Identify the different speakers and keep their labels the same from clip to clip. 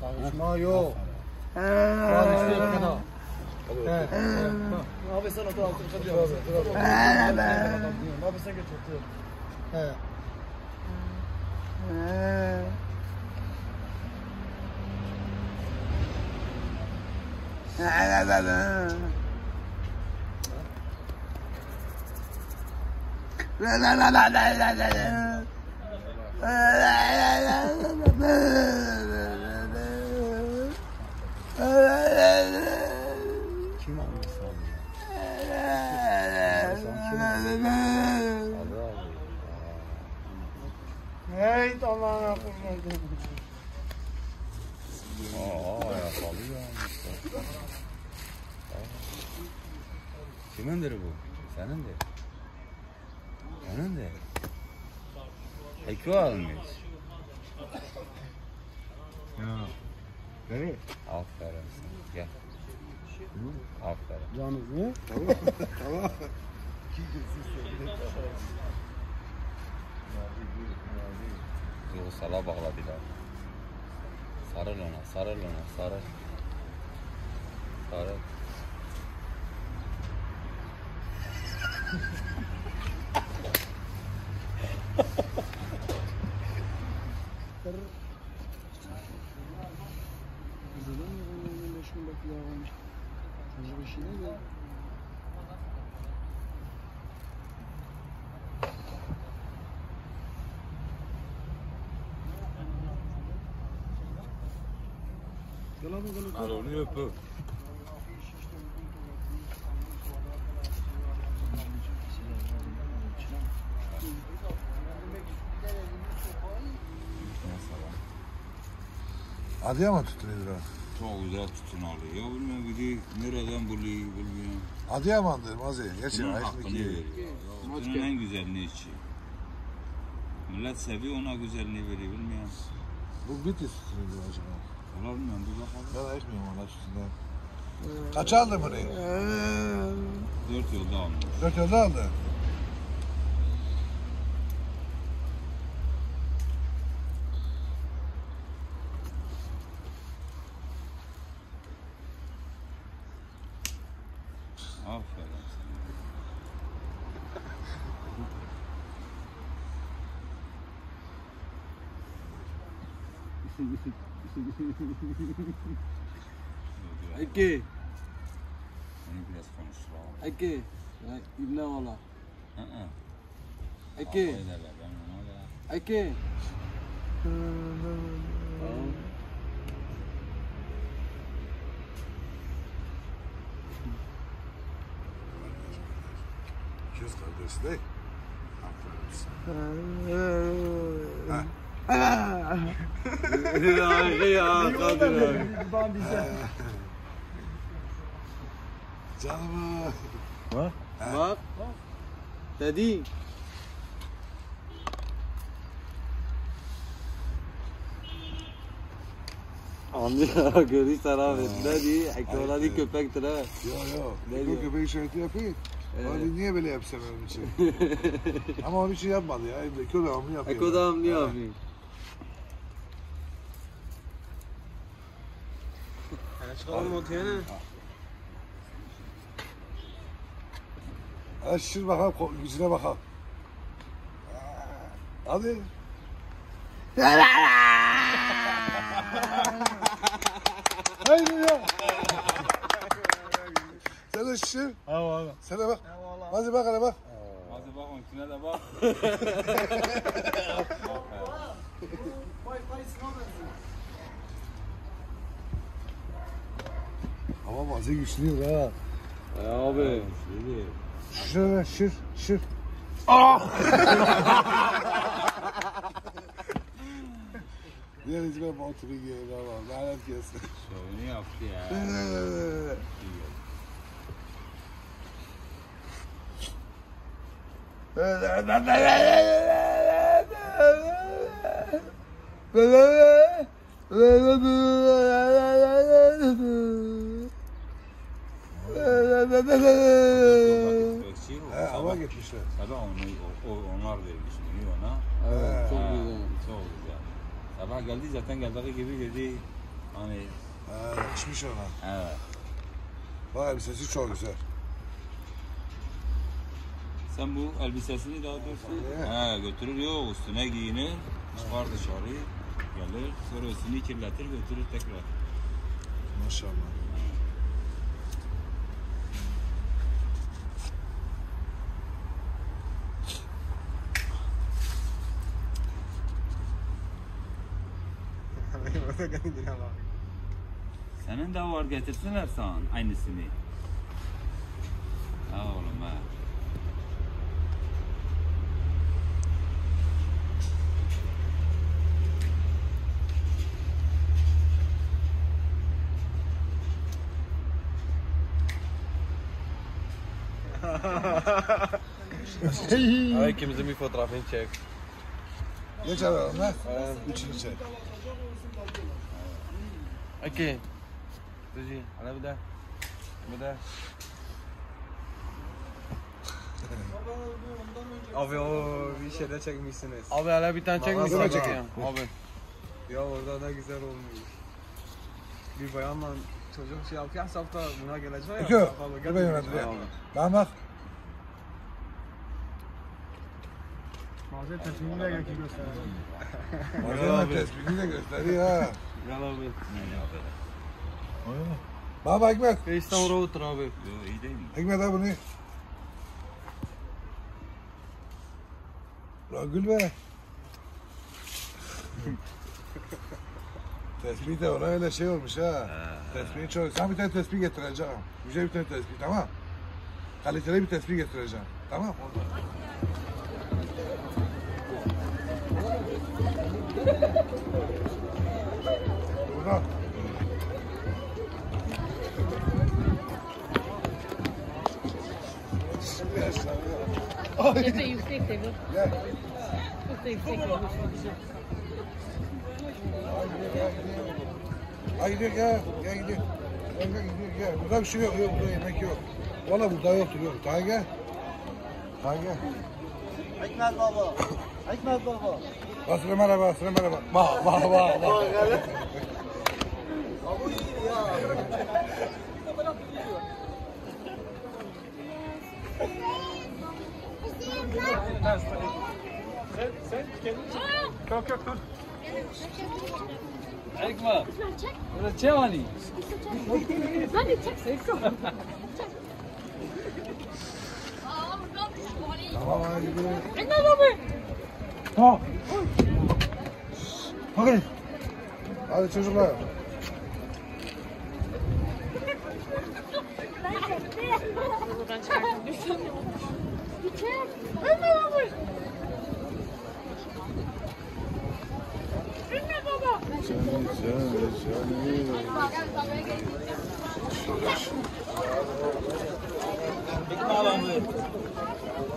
Speaker 1: Karışma yok. Karışma yok. He.
Speaker 2: Abi sen otur altını kapıyor. Abi sen geç otur.
Speaker 1: He.
Speaker 3: Kim
Speaker 1: Hey Allah'ına kurban.
Speaker 3: Aa, ayakkabı ya. Kimindir bu? Senin de. Senin de. Heki almış.
Speaker 1: Ya. Nereye?
Speaker 3: Aferin sana. Gel. Aferin.
Speaker 1: Canım ne?
Speaker 3: Duygusala bağladılar. Sarıl ona, sarıl ona, sarıl. Sarıl.
Speaker 1: Güzel mi? Onun beş gün bekliyor olmuş. Çocuk işi ne ya? Gel abi gel
Speaker 3: Al
Speaker 1: otur.
Speaker 3: onu öpü.
Speaker 4: Adıyaman tutunuyor ha.
Speaker 3: Çok güzel tutun alıyor. Ya bilmiyorum bir de nereden buluyor bilmiyorum.
Speaker 4: Adıyaman'dır Mazi. Geçin
Speaker 3: Bunun hakkını
Speaker 4: ki.
Speaker 3: veriyor. Bunun en güzelini içiyor. Millet seviyor ona güzelliği veriyor bilmiyorum.
Speaker 4: Bu Bitlis tutunuyor acaba.
Speaker 3: Valla bilmiyorum bir bakalım.
Speaker 4: Ben ayıkmıyorum ona üstünden. Kaç aldın bunu?
Speaker 3: Dört yolda almış.
Speaker 4: Dört yılda aldı.
Speaker 3: Aferin sana.
Speaker 2: Okay. Okay.
Speaker 3: يبنى ولا.
Speaker 2: Okay.
Speaker 3: Okay. Just like this day.
Speaker 2: I'm
Speaker 4: friends. Ah. değil. Sana.
Speaker 2: Ya Kadir abi.
Speaker 4: Canım.
Speaker 2: Bak. Dedi. Anlıyor görürsen abi. Ne diyor? Ekoları köpektir ha.
Speaker 4: Yok yok.
Speaker 2: Diyor?
Speaker 4: köpeği şöyle yapayım.
Speaker 2: Evet.
Speaker 4: Abi niye böyle yapsam onun için? Ama onun için yapmadı ya. Eko devamlı yapıyor.
Speaker 2: Eko da anlıyor
Speaker 4: Ha.
Speaker 2: abi.
Speaker 1: Çıkalım ortaya ne?
Speaker 4: Hadi şişir bakalım. Yüzüne bakalım. Hadi. Haydi ya. Sen de şişir.
Speaker 1: Ha valla.
Speaker 4: Sen de bak. Hadi bak hele bak.
Speaker 3: Hadi bak onunkine de bak.
Speaker 4: Ama bazı güçlüyor ha.
Speaker 2: Ya abi.
Speaker 4: Şişir şişir şişir. Diğer hizmet motoru giyiyor ama lanet gelsin.
Speaker 3: Şovunu yaptı ya. Bekçi o.
Speaker 4: He, hava gitmişler.
Speaker 3: sabah onu, o, onlar vermiş bunu ona.
Speaker 2: Evet çok
Speaker 3: Ha,
Speaker 2: güzel.
Speaker 3: Çok güzel. Sabah geldi zaten geldiği gibi dedi. Hani
Speaker 4: yakışmış ona.
Speaker 3: evet.
Speaker 4: Bak elbisesi çok güzel.
Speaker 3: Sen bu elbisesini daha doğrusu he, götürür yok üstüne giyinir. Çıkar dışarı gelir sonra üstünü kirletir götürür tekrar.
Speaker 4: Maşallah.
Speaker 3: Senin de var getirsinler sana aynısını. Ha oğlum ha.
Speaker 2: Abi ikimizin bir fotoğrafını çek.
Speaker 4: Geç abi Ömer. Üçünü çek.
Speaker 2: Okey. Tuji, ana bir de.
Speaker 5: Abi o bir şeyde çekmişsiniz.
Speaker 2: Abi hele bir tane çek mi
Speaker 4: Mağazada
Speaker 2: sana
Speaker 4: çekeyim.
Speaker 2: Abi.
Speaker 5: Ya orada ne güzel olmuş. Bir bayanla çocuk şey yapıyor hesapta buna gelecek ya.
Speaker 4: Yöneteceğim. Ben bak.
Speaker 1: Mağaza teslimini de götür gösterelim.
Speaker 4: Malzeme tespitini de gösteriyor ha.
Speaker 2: Gel abi.
Speaker 3: Ne?
Speaker 4: Baba Hikmet.
Speaker 2: Oraya otur abi.
Speaker 3: Yo iyi değil mi?
Speaker 4: Hikmet abi bunu. La gül be. tespih de ona öyle şey olmuş ha. Tespihi çok. Sen bir tane tespih getireceğim. Güzel bir tane tespih tamam. Kaliteli bir tespih getireceğim. Tamam. Buradan.
Speaker 6: Epey yüksek de bu.
Speaker 4: Gel.
Speaker 6: Çok da yüksek bu.
Speaker 4: Ay gidiyor gel. Gel gidiyor. Gel gel gidiyor gel. Burada bir şey yok. Yok burada yemek yok. Valla burada yoktur yok. Daha gel. Daha gel.
Speaker 1: Hikmet baba. Hikmet baba.
Speaker 4: Basra merhaba, Basra merhaba. Bak bak bak bak.
Speaker 2: Ekma. Böyle çek hani.
Speaker 6: Hadi çek.
Speaker 4: Tamam hadi.
Speaker 6: Anne baba.
Speaker 4: 어. 확인.
Speaker 6: 아, 죄송해요. Big Mama move.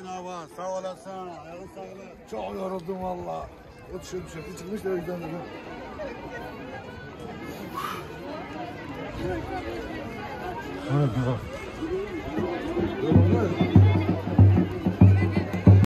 Speaker 1: Bedava. Sağ olasın. Ayağın sağlık.
Speaker 4: Çok yoruldum valla. Tişört tişörtü çıkmış da o yüzden dedim.